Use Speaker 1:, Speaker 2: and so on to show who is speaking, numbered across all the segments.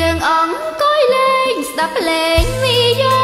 Speaker 1: យើងអង្គុយលេងស្ដាប់ភ្លេងវិយោ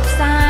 Speaker 1: outside.